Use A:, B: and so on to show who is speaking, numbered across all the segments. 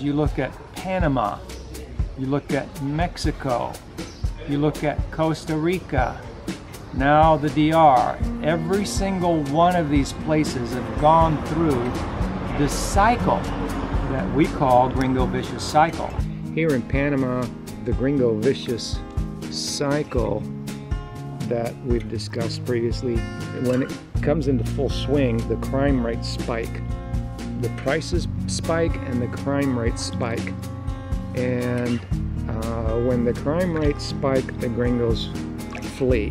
A: You look at Panama, you look at Mexico, you look at Costa Rica, now the DR. Every single one of these places have gone through this cycle that we call Gringo Vicious Cycle. Here in Panama, the Gringo Vicious Cycle that we've discussed previously, when it comes into full swing, the crime rates spike. The prices spike and the crime rates spike. And uh, when the crime rates spike, the gringos flee.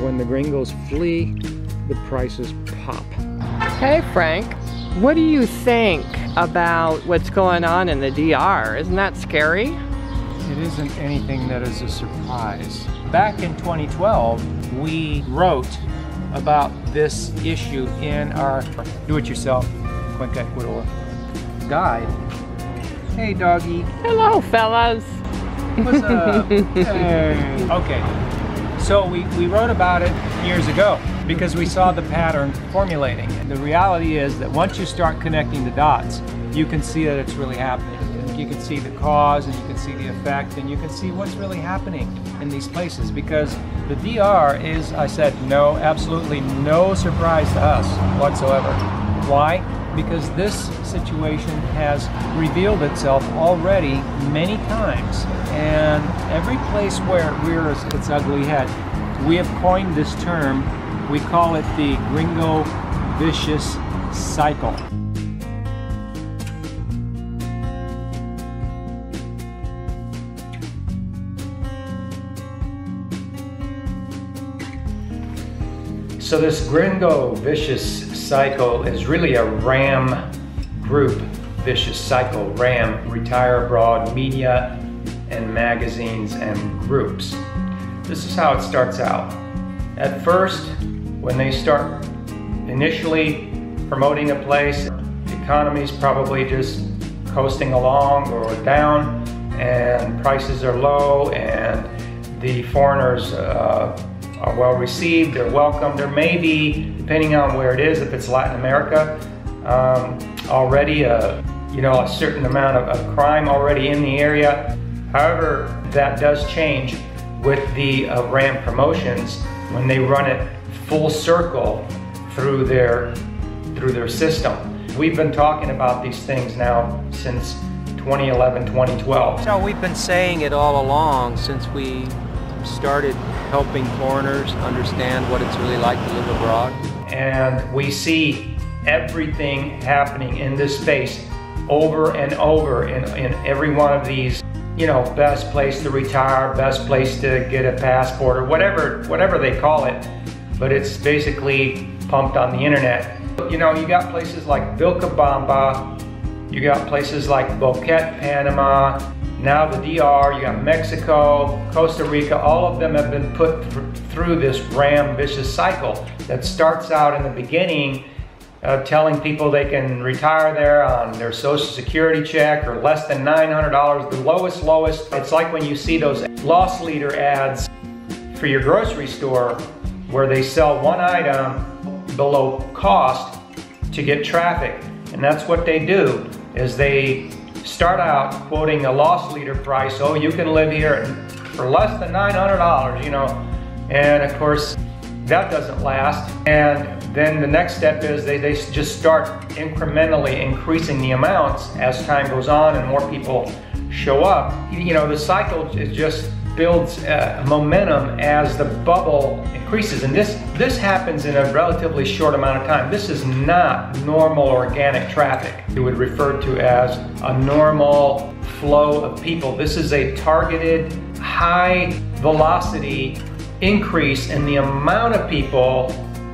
A: When the gringos flee, the prices pop.
B: Hey Frank, what do you think about what's going on in the DR? Isn't that scary?
A: It isn't anything that is a surprise. Back in 2012, we wrote about this issue in our do-it-yourself Cuenca Ecuador guide. Hey doggy.
B: Hello fellas.
A: What's up? hey. Okay. So we, we wrote about it years ago because we saw the pattern formulating. And the reality is that once you start connecting the dots, you can see that it's really happening. You can see the cause and you can see the effect and you can see what's really happening in these places because the DR is, I said, no, absolutely no surprise to us whatsoever. Why? Because this situation has revealed itself already many times and every place where it rears its ugly head, we have coined this term, we call it the gringo vicious cycle. So this gringo vicious cycle is really a RAM group vicious cycle. RAM, retire abroad media and magazines and groups. This is how it starts out. At first, when they start initially promoting a place, the economy is probably just coasting along or down and prices are low and the foreigners uh, are well received, they're welcome. There may be, depending on where it is, if it's Latin America, um, already a, you know, a certain amount of, of, crime already in the area. However, that does change with the uh, RAM promotions when they run it full circle through their, through their system. We've been talking about these things now since 2011, 2012.
C: So we've been saying it all along since we started helping foreigners understand what it's really like to live abroad.
A: And we see everything happening in this space over and over in, in every one of these, you know, best place to retire, best place to get a passport or whatever, whatever they call it. But it's basically pumped on the internet. You know, you got places like Vilcabamba, you got places like Boquete, Panama, now the DR, you got Mexico, Costa Rica, all of them have been put th through this RAM vicious cycle that starts out in the beginning uh, telling people they can retire there on their social security check or less than $900, the lowest, lowest. It's like when you see those loss leader ads for your grocery store where they sell one item below cost to get traffic. And that's what they do, is they start out quoting a loss leader price. Oh, you can live here for less than $900, you know. And of course, that doesn't last. And then the next step is they, they just start incrementally increasing the amounts as time goes on and more people show up. You know, the cycle is just builds uh, momentum as the bubble increases. And this, this happens in a relatively short amount of time. This is not normal organic traffic. You would refer to as a normal flow of people. This is a targeted, high velocity increase in the amount of people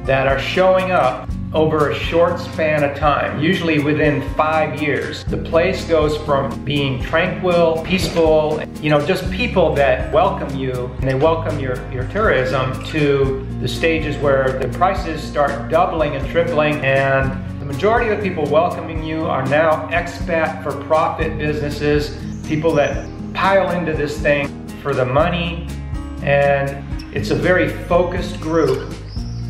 A: that are showing up over a short span of time, usually within five years. The place goes from being tranquil, peaceful, you know, just people that welcome you and they welcome your, your tourism to the stages where the prices start doubling and tripling and the majority of the people welcoming you are now expat for profit businesses, people that pile into this thing for the money and it's a very focused group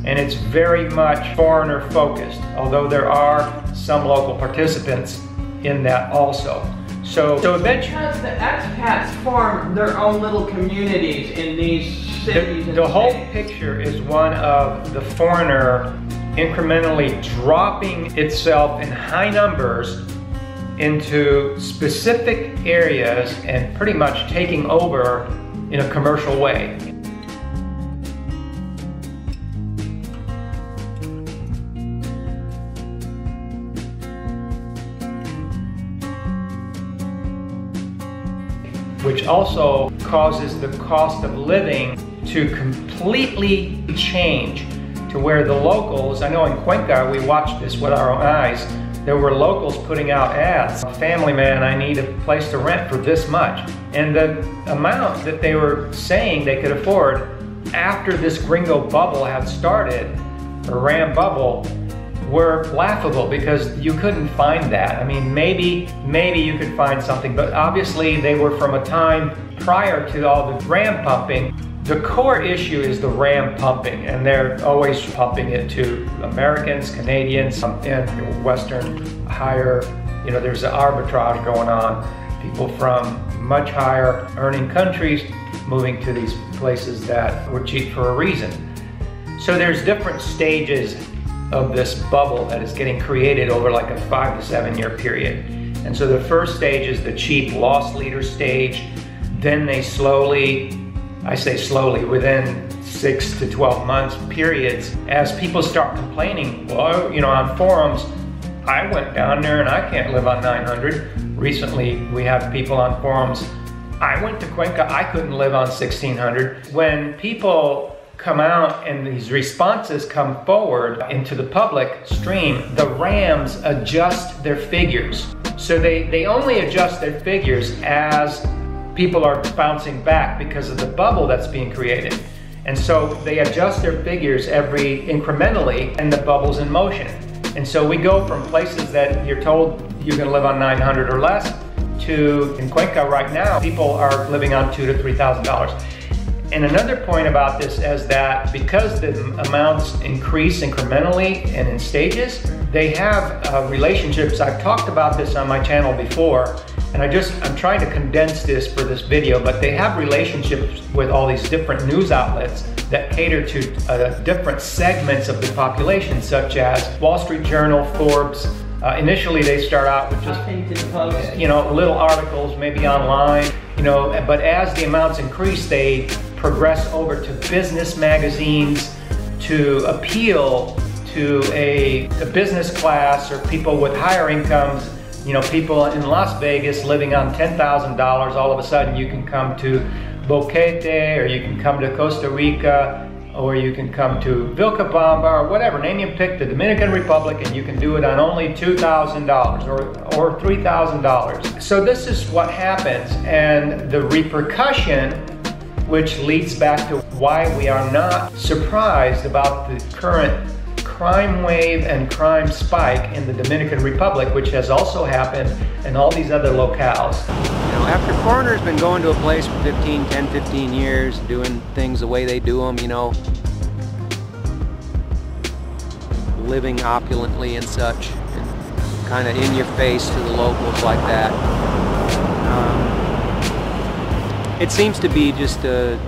A: and it's very much foreigner focused, although there are some local participants in that also. So, so eventually,
B: Because the expats form their own little communities in these cities.
A: the, the whole picture is one of the foreigner incrementally dropping itself in high numbers into specific areas and pretty much taking over in a commercial way. which also causes the cost of living to completely change to where the locals, I know in Cuenca we watched this with our own eyes, there were locals putting out ads, family man, I need a place to rent for this much. And the amount that they were saying they could afford after this gringo bubble had started, or ram bubble, were laughable because you couldn't find that. I mean, maybe, maybe you could find something, but obviously they were from a time prior to all the ram pumping. The core issue is the ram pumping, and they're always pumping it to Americans, Canadians, and Western higher. You know, there's an arbitrage going on. People from much higher earning countries moving to these places that were cheap for a reason. So there's different stages of this bubble that is getting created over like a five to seven year period. And so the first stage is the cheap loss leader stage. Then they slowly, I say slowly, within six to 12 months periods, as people start complaining, well, you know, on forums, I went down there and I can't live on 900. Recently, we have people on forums, I went to Cuenca, I couldn't live on 1600. When people come out and these responses come forward into the public stream, the Rams adjust their figures. So they, they only adjust their figures as people are bouncing back because of the bubble that's being created. And so they adjust their figures every incrementally and the bubble's in motion. And so we go from places that you're told you're gonna live on 900 or less to in Cuenca right now, people are living on two to three thousand dollars. And another point about this is that because the amounts increase incrementally and in stages, they have uh, relationships. I've talked about this on my channel before, and I just, I'm trying to condense this for this video, but they have relationships with all these different news outlets that cater to uh, different segments of the population, such as Wall Street Journal, Forbes. Uh, initially, they start out with just you know, little articles, maybe online, you know, but as the amounts increase, they progress over to business magazines to appeal to a, a business class or people with higher incomes. You know, people in Las Vegas living on $10,000, all of a sudden you can come to Boquete or you can come to Costa Rica or you can come to Vilcabamba or whatever, name you pick, the Dominican Republic, and you can do it on only $2,000 or, or $3,000. So this is what happens, and the repercussion, which leads back to why we are not surprised about the current crime wave and crime spike in the Dominican Republic, which has also happened in all these other locales.
C: You know, after foreigners been going to a place for 15, 10, 15 years, doing things the way they do them, you know, living opulently and such, and kind of in your face to the locals like that. Um, it seems to be just a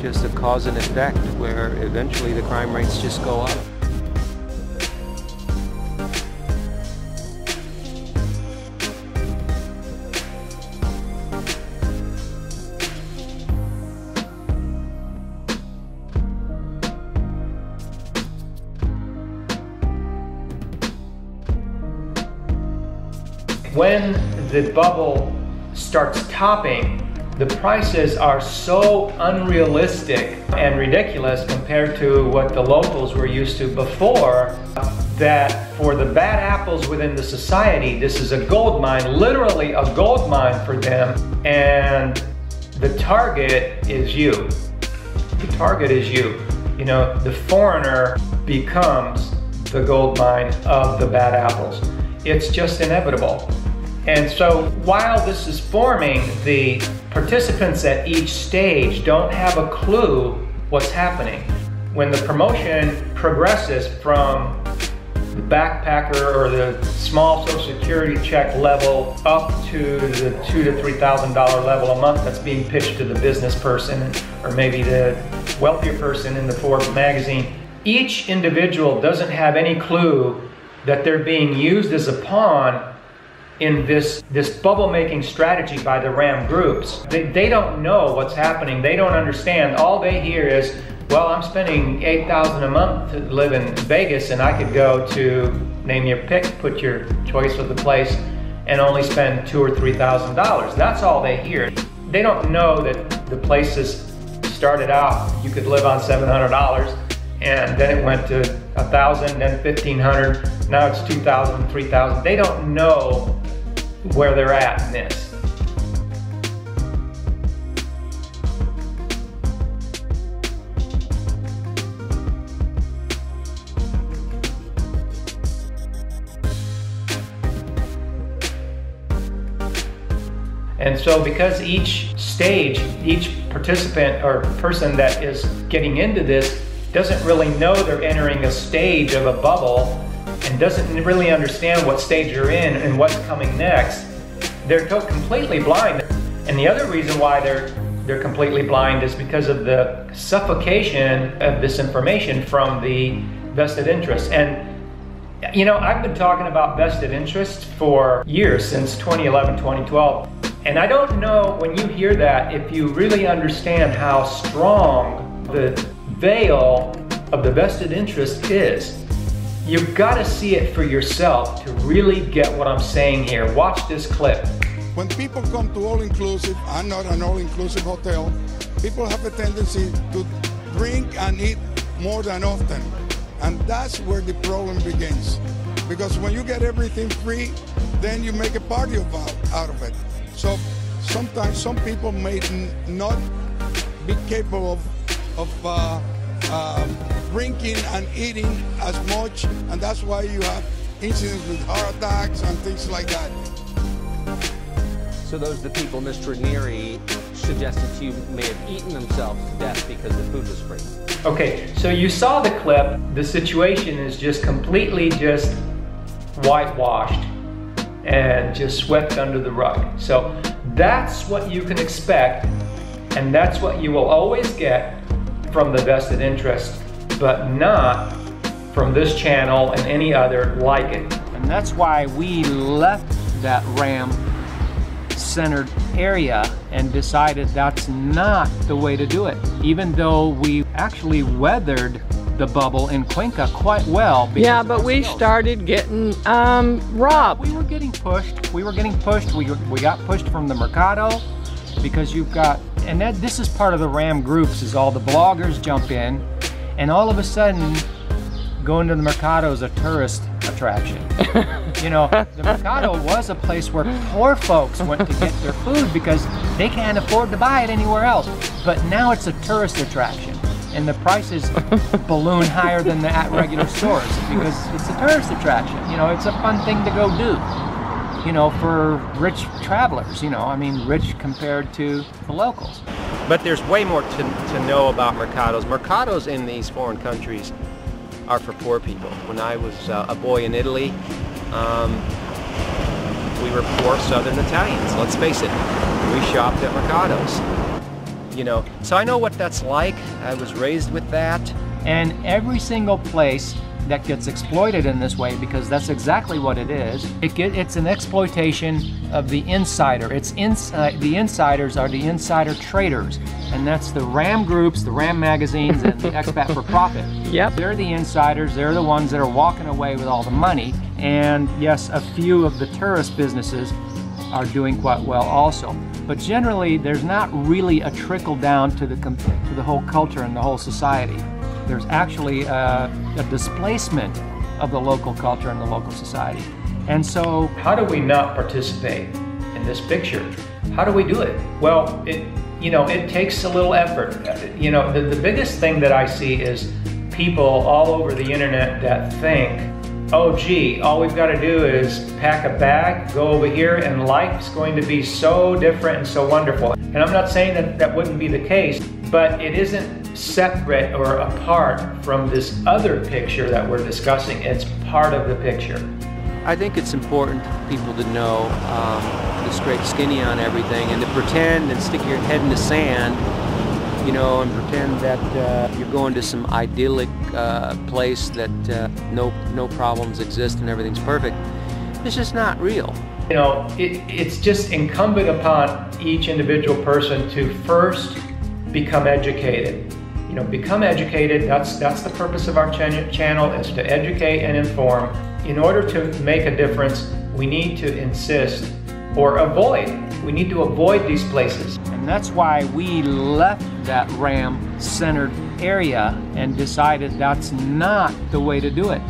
C: just a cause and effect where eventually the crime rates just go up.
A: When the bubble starts topping, the prices are so unrealistic and ridiculous compared to what the locals were used to before that for the bad apples within the society, this is a gold mine, literally a gold mine for them, and the target is you. The target is you. You know, the foreigner becomes the gold mine of the bad apples. It's just inevitable. And so while this is forming, the participants at each stage don't have a clue what's happening. When the promotion progresses from the backpacker or the small social security check level up to the two to three thousand dollar level a month that's being pitched to the business person or maybe the wealthier person in the Forbes magazine. Each individual doesn't have any clue that they're being used as a pawn in this, this bubble making strategy by the RAM groups. They, they don't know what's happening. They don't understand. All they hear is, well, I'm spending 8000 a month to live in Vegas and I could go to, name your pick, put your choice of the place, and only spend two or $3,000. That's all they hear. They don't know that the places started out, you could live on $700 and then it went to a thousand, then 1500, now it's 2000, 3000. They don't know where they're at in this. And so because each stage, each participant or person that is getting into this doesn't really know they're entering a stage of a bubble and doesn't really understand what stage you're in and what's coming next, they're completely blind. And the other reason why they're they're completely blind is because of the suffocation of this information from the vested interests. And you know, I've been talking about vested interests for years, since 2011, 2012. And I don't know when you hear that if you really understand how strong the veil of the vested interest is. You've got to see it for yourself to really get what I'm saying here. Watch this clip.
D: When people come to all inclusive, I'm not an all inclusive hotel, people have a tendency to drink and eat more than often. And that's where the problem begins. Because when you get everything free, then you make a party out of it. So sometimes some people may not be capable of, of uh, uh, drinking and eating as much, and that's why you have incidents with heart attacks and things like that.
E: So those are the people Mr. Ranieri suggested to you may have eaten themselves to death because the food was free.
A: Okay, so you saw the clip. The situation is just completely just whitewashed and just swept under the rug. So that's what you can expect, and that's what you will always get from the vested interest but not from this channel and any other like it.
C: And that's why we left that RAM centered area and decided that's not the way to do it. Even though we actually weathered the bubble in Cuenca quite well.
B: Yeah, but we skills. started getting um, robbed.
C: We were getting pushed. We were getting pushed. We, we got pushed from the Mercado because you've got, and that, this is part of the RAM groups is all the bloggers jump in and all of a sudden going to the Mercado is a tourist attraction. you know, the Mercado was a place where poor folks went to get their food because they can't afford to buy it anywhere else. But now it's a tourist attraction. And the prices balloon higher than the at regular stores because it's a tourist attraction. You know, it's a fun thing to go do you know, for rich travelers, you know, I mean, rich compared to the locals.
E: But there's way more to, to know about mercados. Mercados in these foreign countries are for poor people. When I was uh, a boy in Italy, um, we were poor Southern Italians, let's face it. We shopped at mercados. You know, so I know what that's like. I was raised with that.
C: And every single place that gets exploited in this way because that's exactly what it is. It get, it's an exploitation of the insider. It's inside uh, the insiders are the insider traders, and that's the RAM groups, the RAM magazines, and the expat for profit.
B: Yep.
C: They're the insiders. They're the ones that are walking away with all the money. And yes, a few of the tourist businesses are doing quite well also. But generally, there's not really a trickle down to the to the whole culture and the whole society there's actually a, a displacement of the local culture and the local society. And so,
A: how do we not participate in this picture? How do we do it? Well, it you know it takes a little effort. You know, the, the biggest thing that I see is people all over the internet that think, oh gee, all we've got to do is pack a bag, go over here, and life's going to be so different and so wonderful. And I'm not saying that that wouldn't be the case, but it isn't separate or apart from this other picture that we're discussing. It's part of the picture.
E: I think it's important for people to know um, to scrape skinny on everything and to pretend and stick your head in the sand, you know, and pretend that uh, you're going to some idyllic uh, place that uh, no no problems exist and everything's perfect. It's just not real.
A: You know, it, it's just incumbent upon each individual person to first become educated. You know, become educated. That's that's the purpose of our ch- channel is to educate and inform. In order to make a difference, we need to insist or avoid. We need to avoid these places.
C: And that's why we left that ram centered area and decided that's not the way to do it.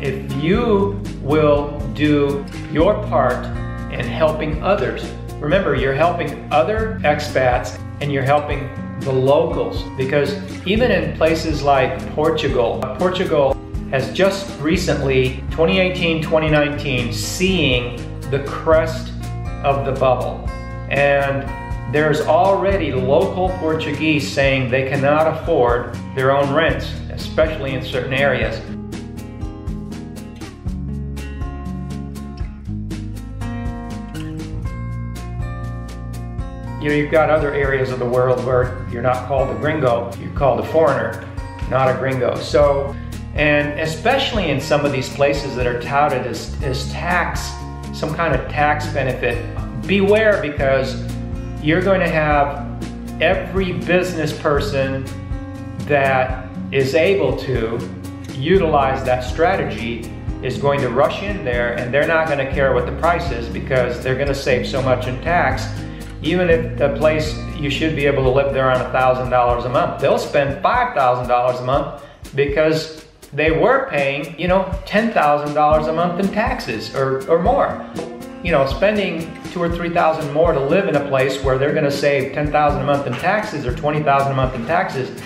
A: If you will do your part in helping others, remember you're helping other expats and you're helping the locals because even in places like Portugal, Portugal has just recently, 2018 2019, seeing the crest of the bubble. And there's already local Portuguese saying they cannot afford their own rents, especially in certain areas. You know, you've got other areas of the world where you're not called a gringo, you're called a foreigner, not a gringo. So, and especially in some of these places that are touted as, as tax, some kind of tax benefit, beware because you're going to have every business person that is able to utilize that strategy is going to rush in there and they're not going to care what the price is because they're going to save so much in tax even if the place you should be able to live there on $1,000 a month, they'll spend $5,000 a month because they were paying, you know, $10,000 a month in taxes or, or more. You know, spending two or 3,000 more to live in a place where they're gonna save 10,000 a month in taxes or 20,000 a month in taxes,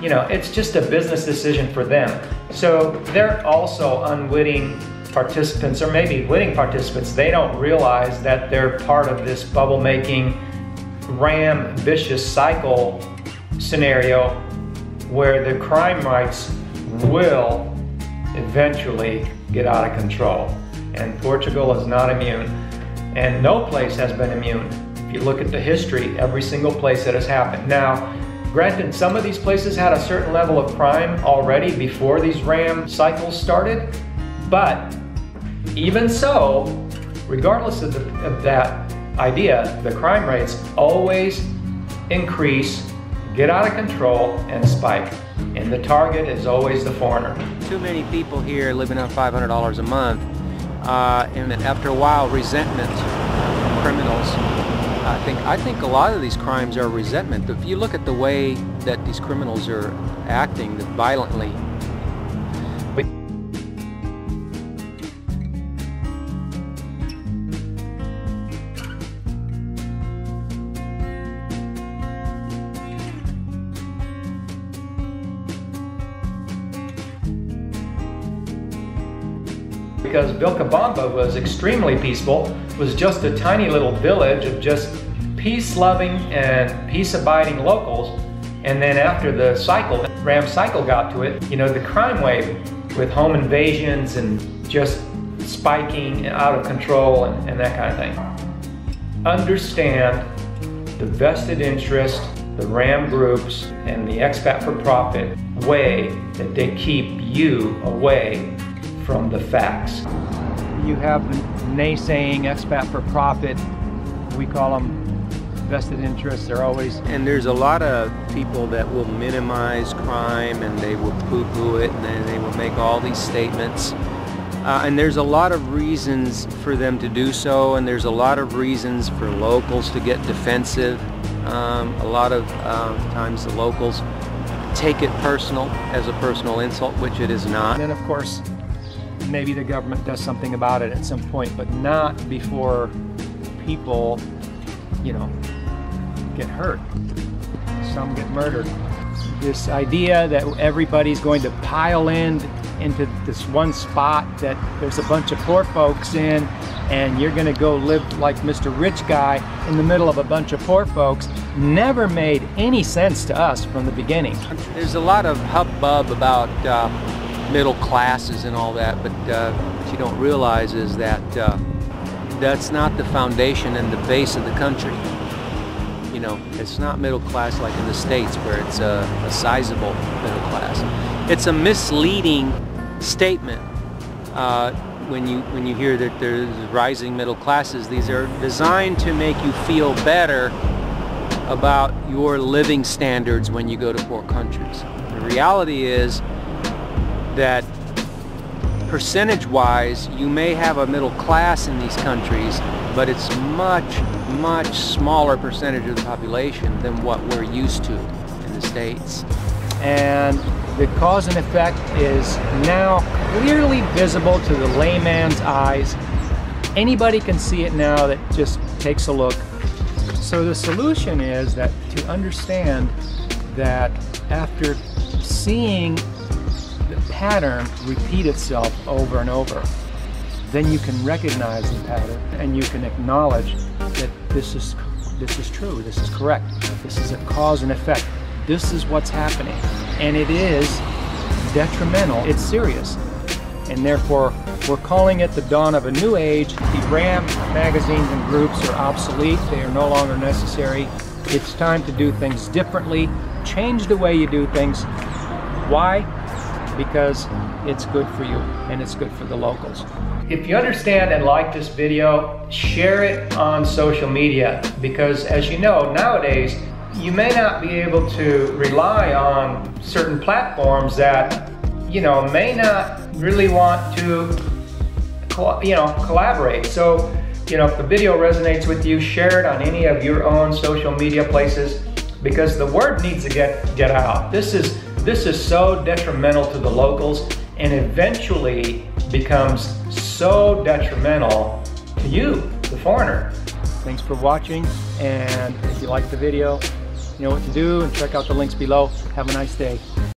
A: you know, it's just a business decision for them. So they're also unwitting participants, or maybe winning participants, they don't realize that they're part of this bubble making ram vicious cycle scenario where the crime rates will eventually get out of control. And Portugal is not immune. And no place has been immune. If you look at the history, every single place that has happened. Now, granted, some of these places had a certain level of crime already before these ram cycles started, but even so, regardless of, the, of that idea, the crime rates always increase, get out of control, and spike. And the target is always the foreigner.
E: Too many people here living on $500 a month, uh, and after a while, resentment criminals. I think I think a lot of these crimes are resentment. If you look at the way that these criminals are acting violently,
A: Vilcabamba was extremely peaceful, was just a tiny little village of just peace-loving and peace-abiding locals. And then after the cycle, Ram cycle got to it, you know, the crime wave with home invasions and just spiking out of control and, and that kind of thing. Understand the vested interest, the RAM groups, and the expat for profit way that they keep you away from the facts.
C: You have naysaying expat for profit. We call them vested interests. They're always
E: and there's a lot of people that will minimize crime and they will poo-poo it and then they will make all these statements. Uh, and there's a lot of reasons for them to do so, and there's a lot of reasons for locals to get defensive. Um, a lot of uh, times the locals take it personal as a personal insult, which it is not.
C: And then, of course, maybe the government does something about it at some point, but not before people, you know, get hurt. Some get murdered. This idea that everybody's going to pile in
A: into this one spot that there's a bunch of poor folks in and you're going to go live like Mr. Rich Guy in the middle of a bunch of poor folks never made any sense to us from the beginning.
E: There's a lot of hubbub about uh, middle classes and all that, but uh, what you don't realize is that uh, that's not the foundation and the base of the country. You know, it's not middle class like in the States where it's a, a sizable middle class. It's a misleading statement uh, when you when you hear that there's rising middle classes. These are designed to make you feel better about your living standards when you go to poor countries. The reality is that percentage-wise, you may have a middle class in these countries, but it's much, much smaller percentage of the population than what we're used to in the States.
A: And the cause and effect is now clearly visible to the layman's eyes. Anybody can see it now that just takes a look. So the solution is that to understand that after seeing pattern repeat itself over and over, then you can recognize the pattern and you can acknowledge that this is this is true, this is correct, this is a cause and effect. This is what's happening. And it is detrimental, it's serious. And therefore, we're calling it the dawn of a new age. The RAM magazines and groups are obsolete, they are no longer necessary. It's time to do things differently, change the way you do things. Why? Because it's good for you and it's good for the locals.
F: If you understand and like this video, share it on social media because as you know, nowadays, you may not be able to rely on certain platforms that, you know, may not really want to, you know, collaborate. So, you know, if the video resonates with you, share it on any of your own social media places because the word needs to get, get out. This is, this is so detrimental to the locals and eventually becomes so detrimental to you, the foreigner.
A: Thanks for watching, and if you like the video, you know what to do, and check out the links below. Have a nice day.